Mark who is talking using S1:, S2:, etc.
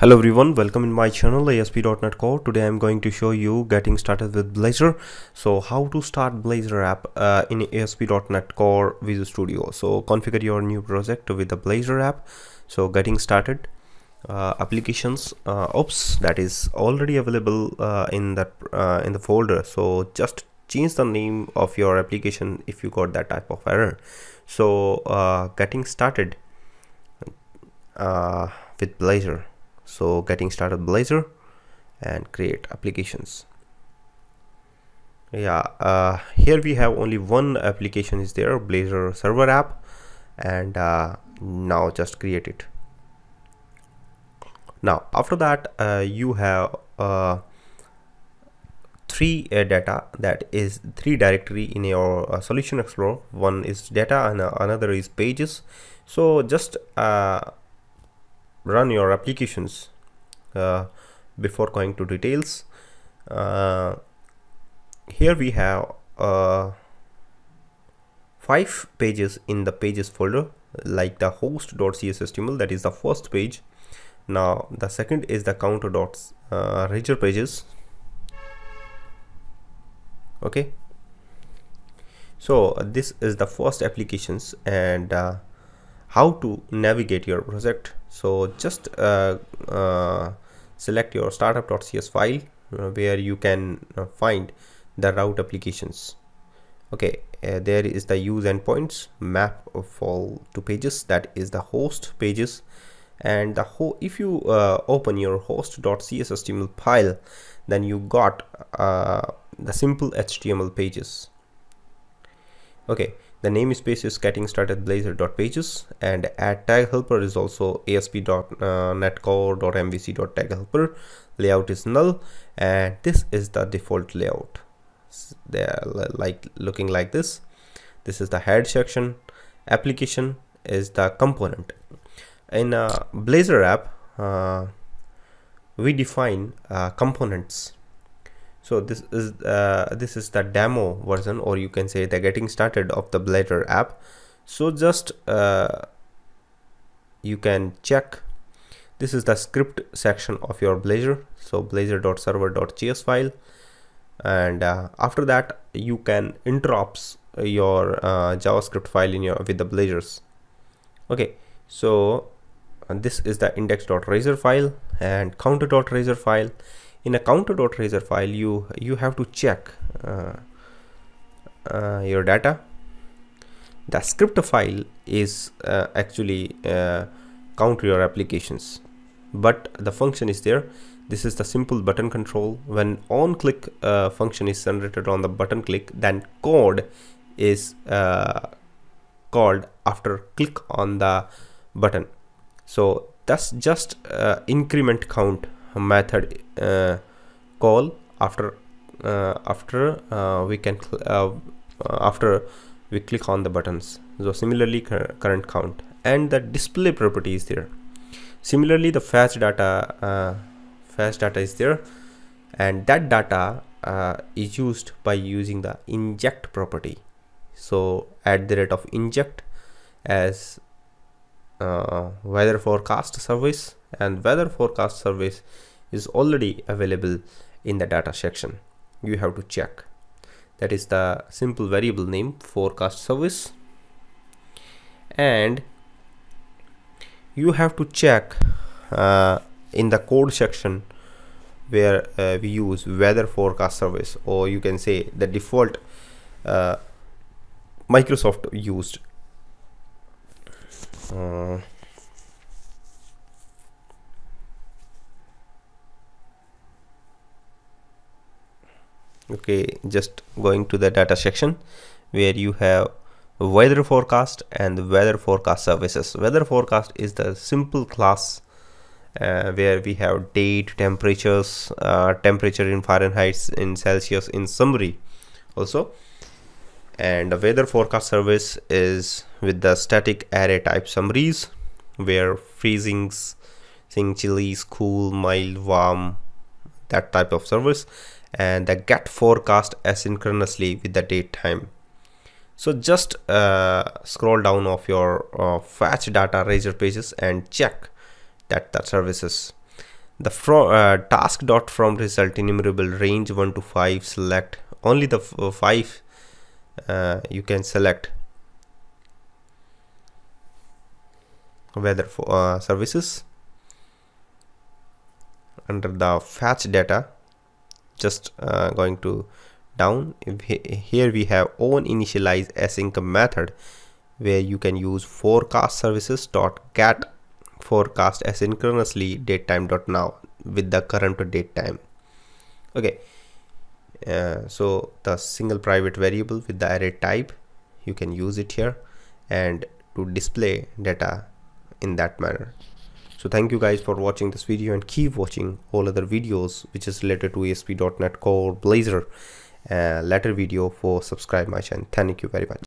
S1: Hello everyone, welcome in my channel ASP.NET Core. Today I'm going to show you getting started with Blazor. So how to start Blazor app uh, in ASP.NET Core Visual Studio. So configure your new project with the Blazor app. So getting started, uh, applications, uh, oops, that is already available uh, in that uh, in the folder. So just change the name of your application if you got that type of error. So uh, getting started with Blazor so getting started blazor and create applications. Yeah uh, here we have only one application is there blazor server app and uh, now just create it. Now after that uh, you have uh, three uh, data that is three directory in your uh, solution explorer. One is data and another is pages. So just run your applications uh, before going to details. Uh, here we have uh, five pages in the pages folder like the host.cshtml that is the first page. Now the second is the counter dots uh, pages. Okay. So this is the first applications and uh, how to navigate your project. So just uh, uh, select your startup.cs file uh, where you can uh, find the route applications. Okay uh, there is the use endpoints map of all to pages that is the host pages. And the if you uh, open your host.cshtml file then you got the simple html pages. Okay the namespace is getting started blazor.pages and add tag helper is also asp.netcore.mvc.tag helper layout is null and this is the default layout. They're like looking like this. This is the head section. Application is the component. In a blazor app uh, we define uh, components so this is uh, this is the demo version or you can say the getting started of the blazor app. So just uh, you can check. This is the script section of your blazor. So blazor.server.js file. And uh, after that you can interrupts your uh, javascript file in your with the blazors. Okay. So this is the index.razor file and counter.razor file in a counter.razor file you you have to check uh, uh, your data. The script file is uh, actually uh, counter your applications but the function is there. This is the simple button control. When on click uh, function is generated on the button click then code is uh, called after click on the button. So that's just increment count method uh, call after uh, after uh, we can after we click on the buttons. So similarly current count. And the display property is there. Similarly the fetch data uh, fetch data is there. And that data uh, is used by using the inject property. So at the rate of inject as uh, weather forecast service and weather forecast service is already available in the data section. You have to check. That is the simple variable name forecast service. And you have to check uh, in the code section where uh, we use weather forecast service or you can say the default uh, Microsoft used okay just going to the data section where you have weather forecast and weather forecast services. Weather forecast is the simple class uh, where we have date temperatures uh, temperature in fahrenheit in celsius in summary also. And the weather forecast service is with the static array type summaries where freezings saying chilly cool mild warm that type of service and the get forecast asynchronously with the date time. So just uh, scroll down of your uh, fetch data razor pages and check that the services. The from uh, task dot from result enumerable range 1 to 5 select only the uh, 5 uh, you can select. Weather for uh, services under the fetch data just uh, going to down. Here we have own initialize async method where you can use forecast services dot get forecast asynchronously date time dot now with the current date time. Okay. Uh, so the single private variable with the array type you can use it here and to display data in that manner so thank you guys for watching this video and keep watching all other videos which is related to ASP.NET Core Blazor uh, later video for subscribe my channel. Thank you very much